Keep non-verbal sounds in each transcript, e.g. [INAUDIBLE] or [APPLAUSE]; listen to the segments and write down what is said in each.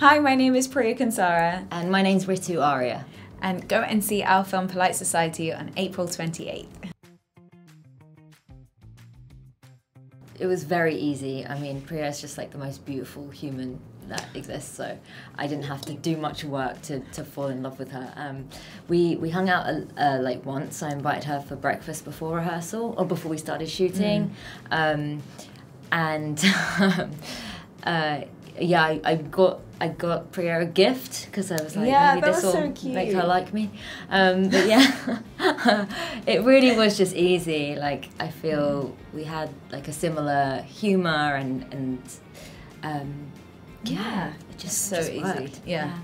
Hi, my name is Priya Kansara. And my name's Ritu Arya. And go and see our film Polite Society on April 28th. It was very easy. I mean, Priya is just like the most beautiful human that exists, so I didn't have to do much work to, to fall in love with her. Um, we we hung out uh, uh like once. I invited her for breakfast before rehearsal or before we started shooting, mm. um, and [LAUGHS] uh, yeah, I, I got I got Priya a gift because I was like, yeah, maybe this will so make her like me. Um, but yeah, [LAUGHS] it really was just easy. Like I feel we had like a similar humor and and um, yeah, yeah, it just so just easy. Worked. Yeah. yeah.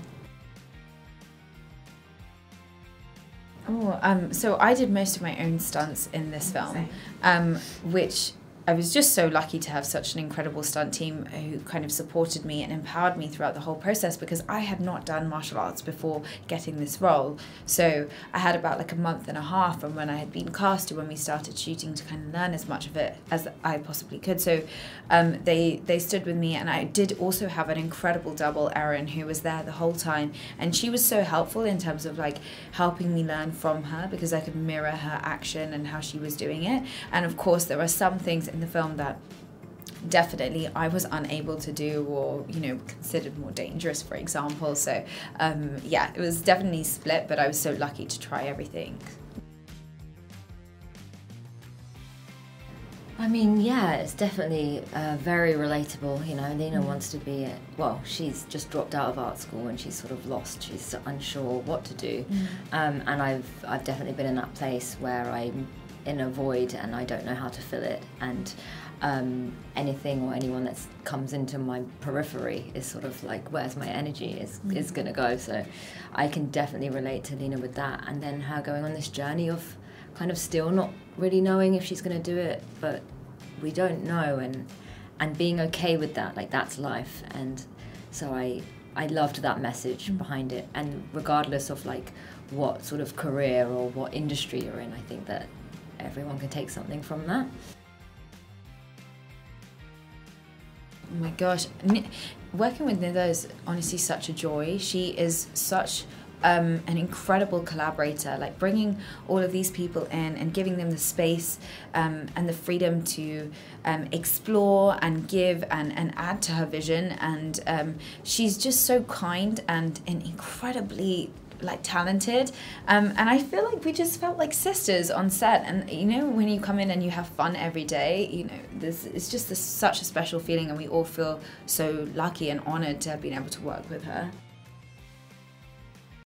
Oh, um, so I did most of my own stunts in this film, um, which I was just so lucky to have such an incredible stunt team who kind of supported me and empowered me throughout the whole process because I had not done martial arts before getting this role. So I had about like a month and a half from when I had been cast to when we started shooting to kind of learn as much of it as I possibly could. So um, they they stood with me and I did also have an incredible double, Erin, who was there the whole time and she was so helpful in terms of like helping me learn from her because I could mirror her action and how she was doing it. And of course there are some things in the film that definitely I was unable to do or you know considered more dangerous for example so um, yeah it was definitely split but I was so lucky to try everything I mean, yeah, it's definitely uh, very relatable. You know, Lena mm. wants to be, a, well, she's just dropped out of art school and she's sort of lost. She's unsure what to do, mm. um, and I've I've definitely been in that place where I'm in a void and I don't know how to fill it. And um, anything or anyone that comes into my periphery is sort of like where's my energy is mm. is gonna go. So I can definitely relate to Lena with that. And then her going on this journey of kind of still not really knowing if she's gonna do it, but we don't know and and being okay with that. Like that's life. And so I I loved that message mm. behind it. And regardless of like what sort of career or what industry you're in, I think that everyone can take something from that. Oh my gosh, working with Nida is honestly such a joy. She is such um, an incredible collaborator, like bringing all of these people in and giving them the space um, and the freedom to um, explore and give and, and add to her vision. And um, she's just so kind and, an incredibly like talented. Um, and i feel like we just felt like sisters on set. And you know when you come in and you have fun every day you know this it's just this, such a special feeling. And we all feel so lucky and honored to have been able to work with her